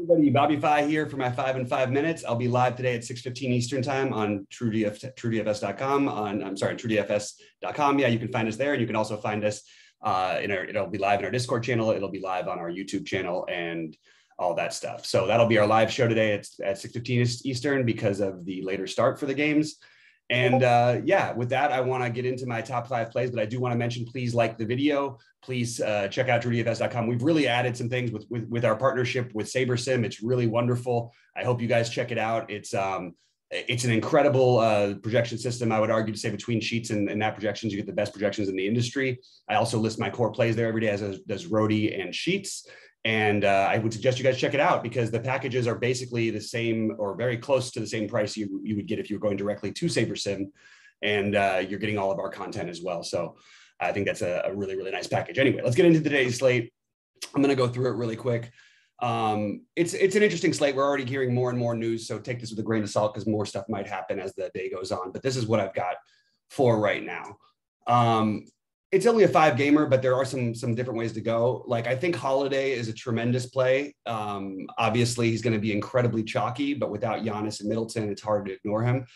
everybody, Bobby Fi here for my five and five minutes. I'll be live today at 6.15 Eastern time on TrueDF, TrueDFS.com on, I'm sorry, TrueDFS.com. Yeah, you can find us there. And you can also find us uh, in our, it'll be live in our Discord channel. It'll be live on our YouTube channel and all that stuff. So that'll be our live show today. It's at 6.15 Eastern because of the later start for the games. And uh, yeah, with that, I want to get into my top five plays, but I do want to mention, please like the video. Please uh, check out TrueDFS.com. We've really added some things with, with, with our partnership with SaberSim. It's really wonderful. I hope you guys check it out. It's um, it's an incredible uh, projection system. I would argue to say between sheets and, and that projections, you get the best projections in the industry. I also list my core plays there every day as does Rody and Sheets. And uh, I would suggest you guys check it out because the packages are basically the same or very close to the same price you, you would get if you were going directly to SaberSim. And uh, you're getting all of our content as well. So I think that's a, a really, really nice package. Anyway, let's get into today's slate. I'm going to go through it really quick. Um, it's it's an interesting slate. We're already hearing more and more news, so take this with a grain of salt because more stuff might happen as the day goes on. But this is what I've got for right now. Um, it's only a five gamer, but there are some some different ways to go. Like I think Holiday is a tremendous play. Um, obviously, he's going to be incredibly chalky, but without Giannis and Middleton, it's hard to ignore him.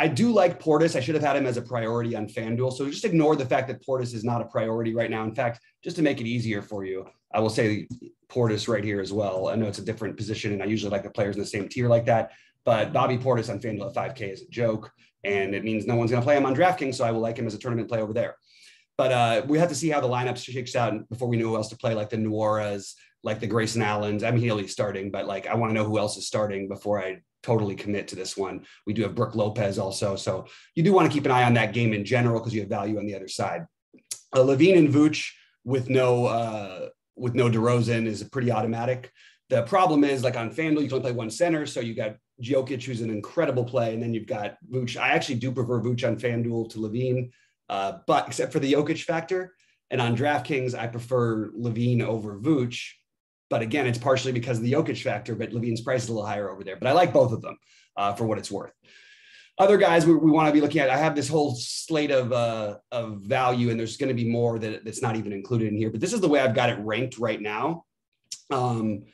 I do like Portis. I should have had him as a priority on FanDuel. So just ignore the fact that Portis is not a priority right now. In fact, just to make it easier for you, I will say Portis right here as well. I know it's a different position, and I usually like the players in the same tier like that. But Bobby Portis on FanDuel at 5K is a joke, and it means no one's going to play him on DraftKings. So I will like him as a tournament play over there. But uh, we have to see how the lineup shakes out before we know who else to play, like the Nworas, like the Grayson Allens. I mean, he's starting, but like I want to know who else is starting before I totally commit to this one. We do have Brook Lopez also. So you do want to keep an eye on that game in general because you have value on the other side. Uh, LaVine and Vooch with no uh, with no DeRozan is a pretty automatic. The problem is like on FanDuel, you can only play one center. So you got Jokic, who's an incredible play. And then you've got Vooch. I actually do prefer Vooch on FanDuel to LaVine. Uh, but except for the Jokic factor, and on DraftKings, I prefer LaVine over Vooch. But again, it's partially because of the Jokic factor, but LaVine's price is a little higher over there. But I like both of them uh, for what it's worth. Other guys we, we want to be looking at. I have this whole slate of uh, of value, and there's going to be more that, that's not even included in here. But this is the way I've got it ranked right now. Um,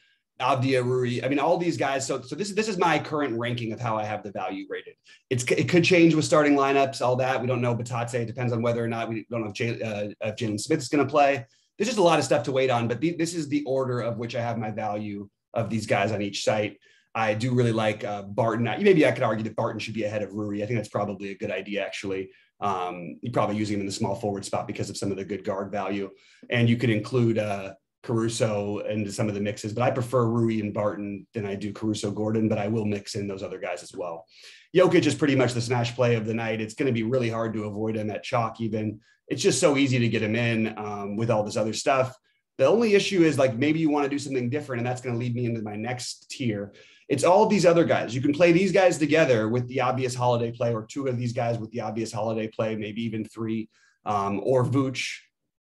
Avdija Rui. I mean, all these guys. So, so this is this is my current ranking of how I have the value rated. It's it could change with starting lineups, all that. We don't know. Batate. it depends on whether or not we don't know if, Jay, uh, if Jalen Smith is going to play. There's just a lot of stuff to wait on. But the, this is the order of which I have my value of these guys on each site. I do really like uh, Barton. Maybe I could argue that Barton should be ahead of Rui. I think that's probably a good idea, actually. Um, you probably using him in the small forward spot because of some of the good guard value. And you could include uh, Caruso into some of the mixes, but I prefer Rui and Barton than I do Caruso Gordon, but I will mix in those other guys as well. Jokic is pretty much the smash play of the night. It's going to be really hard to avoid him at chalk, even. It's just so easy to get him in um, with all this other stuff. The only issue is like maybe you want to do something different, and that's going to lead me into my next tier. It's all these other guys. You can play these guys together with the obvious Holiday play, or two of these guys with the obvious Holiday play, maybe even three, um, or Vooch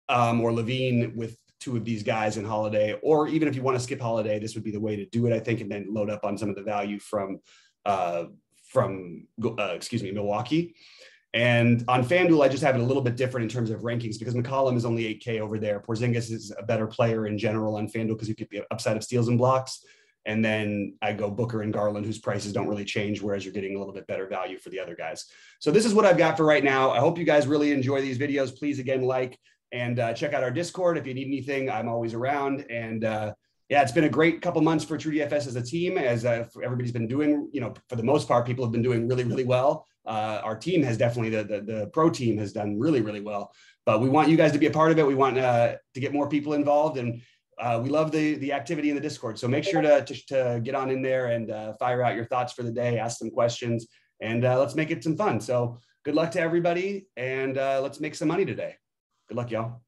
um, or LaVine with two of these guys in Holiday, or even if you want to skip Holiday, this would be the way to do it, I think, and then load up on some of the value from uh, from uh, excuse me Milwaukee. And on FanDuel, I just have it a little bit different in terms of rankings because McCollum is only 8K over there. Porzingis is a better player in general on FanDuel because you get the upside of steals and blocks. And then I go Booker and Garland, whose prices don't really change, whereas you're getting a little bit better value for the other guys. So this is what I've got for right now. I hope you guys really enjoy these videos. Please, again, like, and uh, check out our Discord if you need anything. I'm always around. And uh, yeah, it's been a great couple months for TrueDFS as a team, as uh, everybody's been doing. You know, for the most part, people have been doing really, really well. Uh, our team has definitely the, the, the pro team has done really, really well. But we want you guys to be a part of it. We want uh, to get more people involved, and uh, we love the the activity in the Discord. So make sure to to, to get on in there and fire out your thoughts for the day, ask some questions, and let's make it some fun. So good luck to everybody, and let's make some money today. Good luck, y'all.